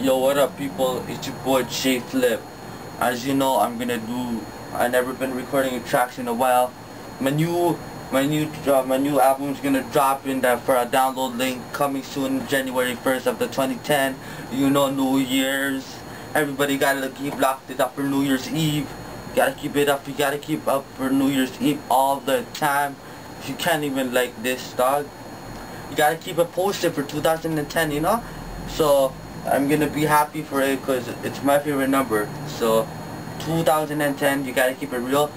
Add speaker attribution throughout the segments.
Speaker 1: Yo, what up, people? It's your boy J Flip. As you know, I'm gonna do. I never been recording tracks in a while. My new, my new, uh, my new album's gonna drop in that for a download link coming soon, January 1st of the 2010. You know, New Year's. Everybody gotta keep locked it up for New Year's Eve. Gotta keep it up. You gotta keep up for New Year's Eve all the time. You can't even like this, dog. You gotta keep it posted for 2010. You know, so. I'm gonna be happy for it because it's my favorite number. So 2010, you gotta keep it real.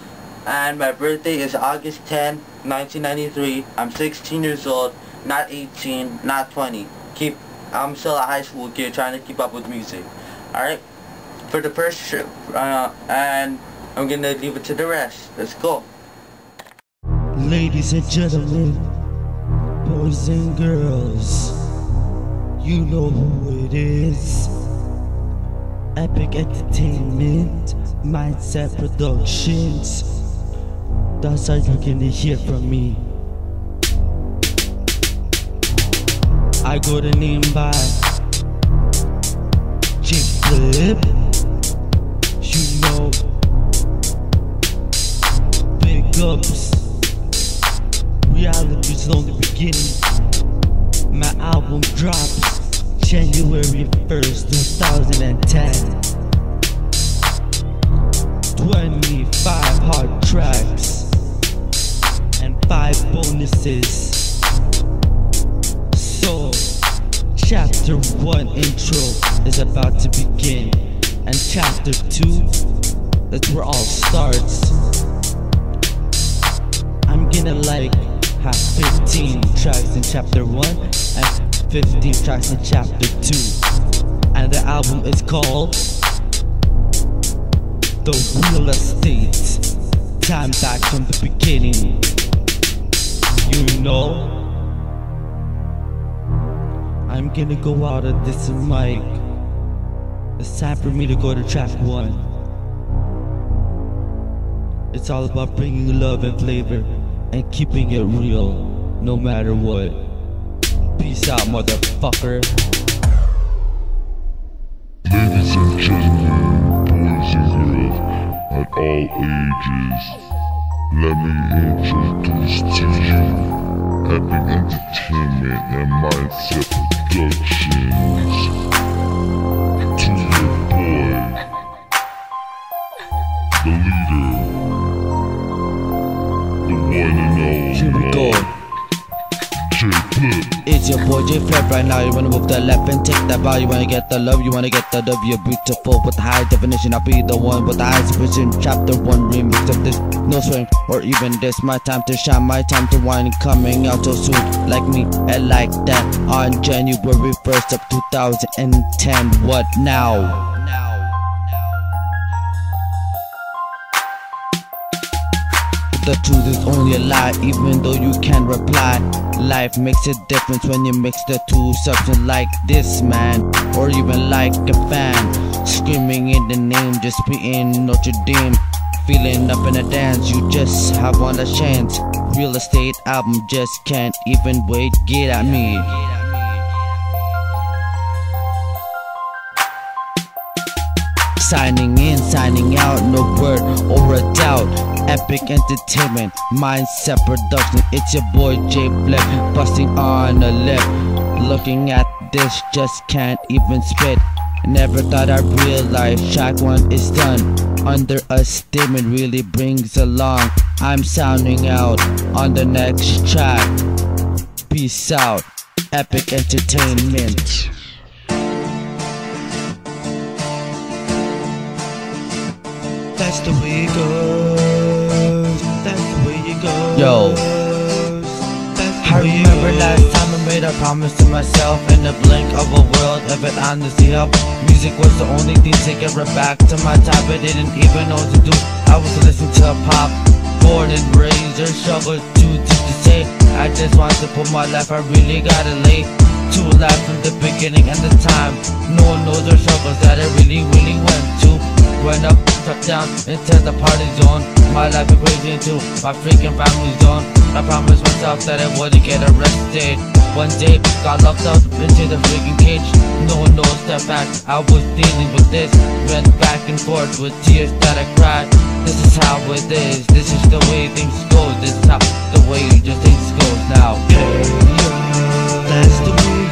Speaker 1: And my birthday is August 10, 1993. I'm 16 years old, not 18, not 20. Keep, I'm still a high school kid trying to keep up with music. Alright? For the first trip, uh, and I'm gonna leave it to the rest. Let's go.
Speaker 2: Ladies and gentlemen, boys and girls. You know who it is. Epic Entertainment, Mindset Productions. That's how you're gonna hear from me. I go the name by Chick Flip. January 1st, 2010. 25 hard tracks and 5 bonuses. So, chapter 1 intro is about to begin, and chapter 2 that's where all starts. I'm gonna like have 15 tracks in chapter 1 and 15 tracks in chapter 2. And the album is called The Real Estate. Time back from the beginning. You know, I'm gonna go out of this mic. It's time for me to go to track 1. It's all about bringing love and flavor and keeping it real no matter what. Peace out, motherfucker.
Speaker 3: Ladies and gentlemen, boys and girls at all ages, let me introduce to you Epic Entertainment and Mindset Productions. To your boy, the leader, the one and only.
Speaker 2: Here we go. It's your boy J Flip right now. You wanna move the left and take that ball. You wanna get the love, you wanna get the W. Beautiful with high definition. I'll be the one with the highest vision. Chapter 1 remix of this. No swing or even this. My time to shine, my time to wine. Coming out so soon. Like me and like that. On January 1st of 2010. What now? The truth is only a lie, even though you can reply. Life makes a difference when you mix the two substance like this man, or even like a fan. Screaming in the name, just being Notre Dame. Feeling up in a dance, you just have one a chance. Real estate album just can't even wait, get at me. Signing in, signing out, no word or a doubt. Epic entertainment, mindset production. It's your boy J Flip, busting on the lip. Looking at this, just can't even spit. Never thought I'd realize track one is done. Under a statement really brings along. I'm sounding out on the next track. Peace out, Epic Entertainment. That's the way it goes. Yo. I remember last time I made a promise to myself In the blink of a world of it honestly help Music was the only thing to get right back to my top. I didn't even know what to do. I was listening to pop. Born and raised or struggle too deep to say. I just want to put my life I really gotta lay To life from the beginning and the time. No one knows the struggles that I really really went to Went up, tucked down into the party zone. My life is crazy into my freaking family zone. I promised myself that I wouldn't get arrested. One day, got locked up into the freaking cage. No one knows step back. I was dealing with this. Went back and forth with tears that I cried. This is how it is. This is the way things go. This is how the way just things goes now. Yeah, that's the way.